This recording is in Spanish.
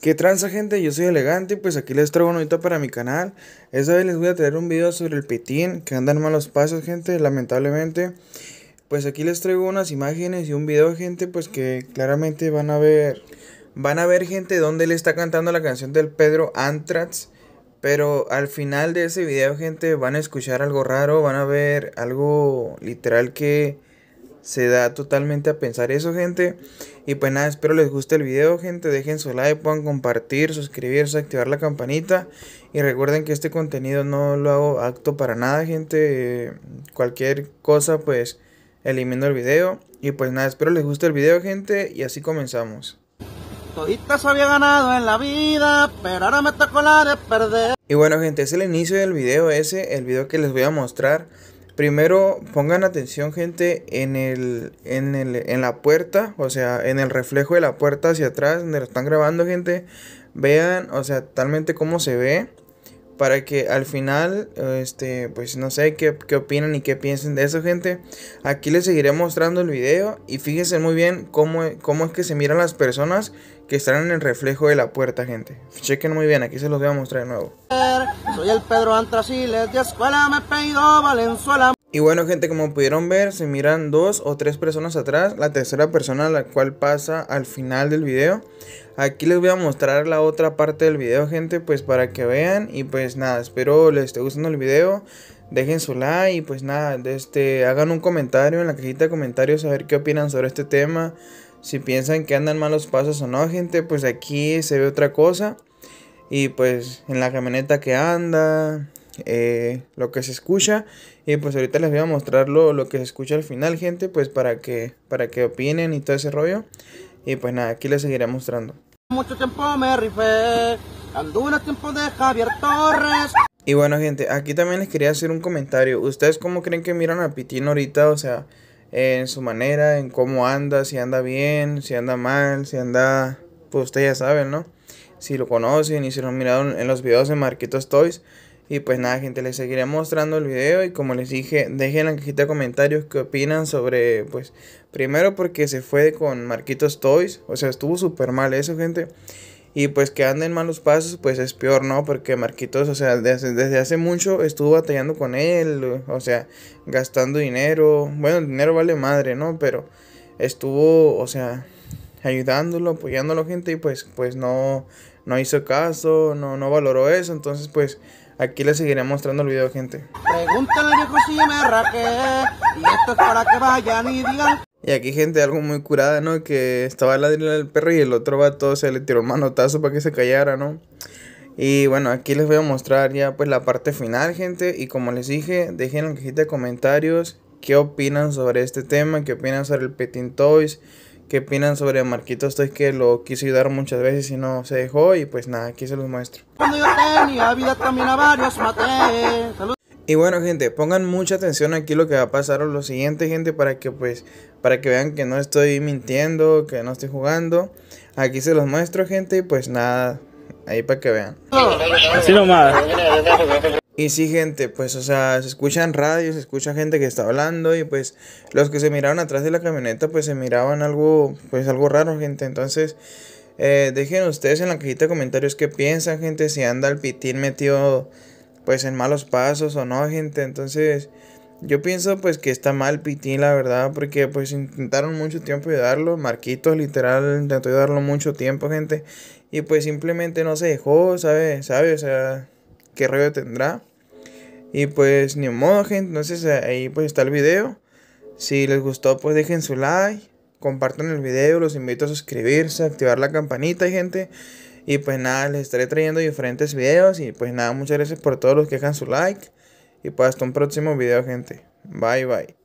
¿Qué transa gente? Yo soy elegante y pues aquí les traigo un novedad para mi canal. Esta vez les voy a traer un video sobre el pitín que anda en malos pasos gente, lamentablemente. Pues aquí les traigo unas imágenes y un video gente pues que claramente van a ver van a ver gente donde le está cantando la canción del Pedro Antrax. Pero al final de ese video gente van a escuchar algo raro, van a ver algo literal que se da totalmente a pensar eso, gente. Y pues nada, espero les guste el video, gente. Dejen su like, puedan compartir, suscribirse, activar la campanita. Y recuerden que este contenido no lo hago acto para nada, gente. cualquier cosa, pues elimino el video. Y pues nada, espero les guste el video, gente. Y así comenzamos. Toditas había ganado en la vida, pero ahora me tocó la de perder. Y bueno, gente, es el inicio del video ese, el video que les voy a mostrar. Primero pongan atención gente en el, en el en la puerta, o sea, en el reflejo de la puerta hacia atrás donde lo están grabando gente. Vean, o sea, totalmente cómo se ve para que al final, este, pues no sé qué, qué, opinan y qué piensen de eso, gente. Aquí les seguiré mostrando el video y fíjense muy bien cómo, cómo es que se miran las personas que están en el reflejo de la puerta, gente. Chequen muy bien, aquí se los voy a mostrar de nuevo. Soy el Pedro Antraciles de escuela, me pedido Valenzuela. Y bueno gente, como pudieron ver, se miran dos o tres personas atrás. La tercera persona la cual pasa al final del video. Aquí les voy a mostrar la otra parte del video gente, pues para que vean. Y pues nada, espero les esté gustando el video. Dejen su like y pues nada, este, hagan un comentario en la cajita de comentarios a ver qué opinan sobre este tema. Si piensan que andan malos pasos o no gente, pues aquí se ve otra cosa. Y pues en la camioneta que anda, eh, lo que se escucha. Y pues ahorita les voy a mostrar lo, que se escucha al final, gente, pues para que, para que opinen y todo ese rollo. Y pues nada, aquí les seguiré mostrando. Mucho tiempo me rifé, tiempo de Javier Torres. Y bueno, gente, aquí también les quería hacer un comentario. ¿Ustedes cómo creen que miran a Pitín ahorita? O sea, en su manera, en cómo anda, si anda bien, si anda mal, si anda... Pues ustedes ya saben, ¿no? Si lo conocen y si lo han mirado en los videos de Marquitos Toys. Y pues nada, gente, les seguiré mostrando el video y como les dije, dejen en la cajita de comentarios qué opinan sobre, pues, primero porque se fue con Marquitos Toys, o sea, estuvo súper mal eso, gente. Y pues que anden malos pasos, pues es peor, ¿no? Porque Marquitos, o sea, desde, desde hace mucho estuvo batallando con él, o sea, gastando dinero. Bueno, el dinero vale madre, ¿no? Pero estuvo, o sea, ayudándolo, apoyándolo, gente, y pues, pues no, no hizo caso, no, no valoró eso. Entonces, pues Aquí les seguiré mostrando el video, gente. Pregúntale viejo si me raqué. Y esto es para que vayan y digan. Y aquí, gente, algo muy curada, ¿no? Que estaba ladriendo el perro y el otro vato se le tiró un manotazo para que se callara, ¿no? Y bueno, aquí les voy a mostrar ya pues la parte final, gente. Y como les dije, dejen en la cajita de comentarios qué opinan sobre este tema, qué opinan sobre el Petin Toys qué opinan sobre Marquitos Toys que lo quiso ayudar muchas veces y no se dejó y pues nada, aquí se los muestro. Y bueno gente, pongan mucha atención aquí lo que va a pasar o lo siguiente gente para que pues para que vean que no estoy mintiendo, que no estoy jugando. Aquí se los muestro gente y pues nada, ahí para que vean. Así nomás. Y sí, gente, pues, o sea, se escuchan radios, se escucha gente que está hablando y pues los que se miraban atrás de la camioneta, pues se miraban algo, pues algo raro, gente. Entonces, eh, dejen ustedes en la cajita de comentarios qué piensan, gente, si anda el pitín metido, pues, en malos pasos o no, gente. Entonces, yo pienso, pues, que está mal pitín, la verdad, porque, pues, intentaron mucho tiempo ayudarlo. Marquitos, literal, intentó ayudarlo mucho tiempo, gente. Y, pues, simplemente no se dejó, ¿sabe? ¿Sabe? O sea, qué rollo tendrá. Y pues ni modo, gente. Entonces ahí pues está el video. Si les gustó, pues dejen su like. Compartan el video. Los invito a suscribirse, activar la campanita, gente. Y pues nada, les estaré trayendo diferentes videos. Y pues nada, muchas gracias por todos los que dejan su like. Y pues hasta un próximo video, gente. Bye, bye.